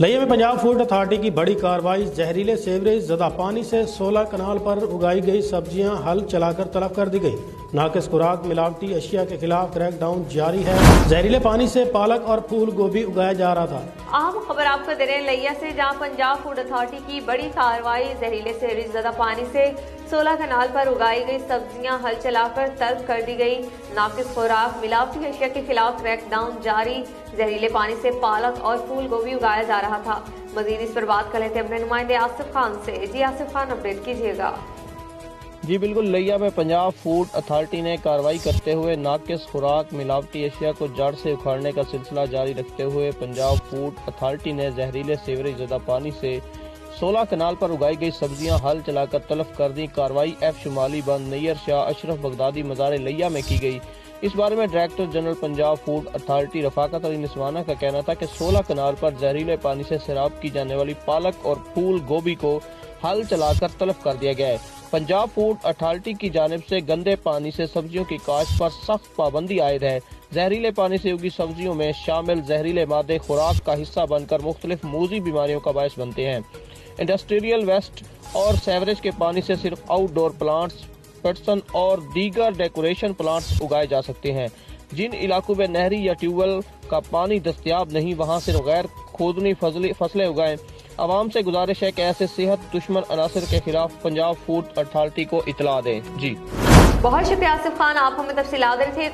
लिया में Punjab food authority की बड़ी कार्रवाई। जहरीले सेवरेज जदा पानी से 16 कनाल पर उगाई गई सब्ज़ियाँ हल चलाकर तलब कर दी गई। नाकिस खुराक मिलावटी अशिया के खिलाफ क्रैकडाउन जारी है। जहरीले पानी से पालक और फूल गोभी उगाया जा रहा था। अहम खबर आपको दे रहे हैं लैया से जहाँ पंजाब फ़ूड अथॉरिटी की बड़ी कार्रवाई, जहरीले सेवरेज ज़्यादा पानी से 16 कनाल पर उगाई गई सब्ज़ियाँ हल चलाकर तलब कर दी गई। नाकिस खुराक मिलावटी अशिया के खिलाफ क्रैकडाउन जारी। जहरीले पानी से पालक और फूल गोभी उगाया जा रहा था। मजीद इस पर बात कर लेते अपने नुमाइंदे आसिफ खान से। जी आसिफ खान, अपडेट कीजिएगा। जी बिल्कुल लिया में पंजाब फ़ूड अथॉरिटी ने कार्रवाई करते हुए नाकिस खुराक, मिलावटी एशिया को जड़ से उखाड़ने का सिलसिला जारी रखते हुए पंजाब फ़ूड अथॉरिटी ने जहरीले सेवरेज ज़्यादा पानी से 16 कनाल पर उगाई गई सब्ज़ियाँ हल चलाकर तलफ कर दी। कार्रवाई एफ़ शुमाली बंद नैयर शाह अशरफ बगदादी मजार लिया में की गई। इस बारे में director general Punjab food authority Rafaqat Ali Niswana का कहना था कि 16 कनाल पर जहरीले पानी से शराब की जाने वाली पालक और फूल गोभी को हल चलाकर तलब कर दिया गया है। पंजाब फ़ूड अथॉरिटी की जानब से गंदे पानी से सब्जियों की काश्त पर सख्त पाबंदी आयद है। जहरीले पानी से उगी सब्जियों में शामिल जहरीले मादे खुराक का हिस्सा बनकर मुख्तलिफ़ मूजी बीमारियों का बायस बनते हैं। इंडस्ट्रियल वेस्ट और सेवरेज के पानी से सिर्फ़ आउटडोर प्लांट्स, पटसन और दीगर डेकोरेशन प्लांट्स उगाए जा सकते हैं। जिन इलाकों में नहरी या ट्यूबवेल का पानी दस्तियाब नहीं, वहाँ सिर्फ़ गैर खोदनी फ़सलें उगाएँ। आवाम से गुजारिश है कि ऐसे सेहत दुश्मन अनासर के खिलाफ पंजाब फ़ूड अथॉरिटी को इतला दें। जी। बहुत शुक्रिया, आसिफ खान। आप हमें तफसी दे। थे